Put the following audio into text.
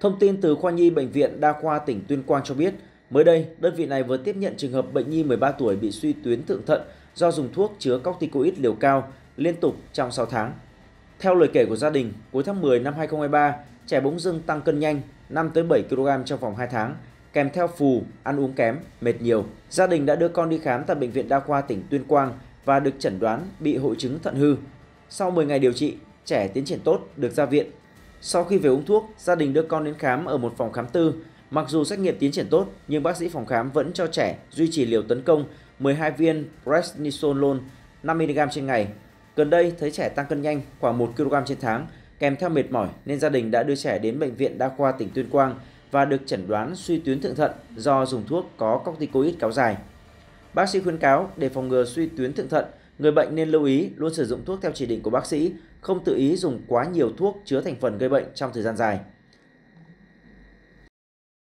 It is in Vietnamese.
Thông tin từ khoa nhi Bệnh viện Đa khoa tỉnh Tuyên Quang cho biết, mới đây, đơn vị này vừa tiếp nhận trường hợp bệnh nhi 13 tuổi bị suy tuyến thượng thận do dùng thuốc chứa corticoid liều cao liên tục trong 6 tháng. Theo lời kể của gia đình, cuối tháng 10 năm 2023, trẻ bỗng dưng tăng cân nhanh 5 tới 7 kg trong vòng 2 tháng, kèm theo phù, ăn uống kém, mệt nhiều. Gia đình đã đưa con đi khám tại bệnh viện Đa khoa tỉnh Tuyên Quang và được chẩn đoán bị hội chứng thận hư. Sau 10 ngày điều trị, trẻ tiến triển tốt, được ra viện. Sau khi về uống thuốc, gia đình đưa con đến khám ở một phòng khám tư. Mặc dù xét nghiệm tiến triển tốt, nhưng bác sĩ phòng khám vẫn cho trẻ duy trì liều tấn công 12 viên prednisolone 5mg trên ngày. Gần đây thấy trẻ tăng cân nhanh khoảng 1 kg trên tháng, kèm theo mệt mỏi nên gia đình đã đưa trẻ đến bệnh viện đa khoa tỉnh Tuyên Quang và được chẩn đoán suy tuyến thượng thận do dùng thuốc có corticoid kéo dài. Bác sĩ khuyến cáo để phòng ngừa suy tuyến thượng thận, người bệnh nên lưu ý luôn sử dụng thuốc theo chỉ định của bác sĩ, không tự ý dùng quá nhiều thuốc chứa thành phần gây bệnh trong thời gian dài.